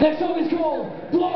Next song is called Blow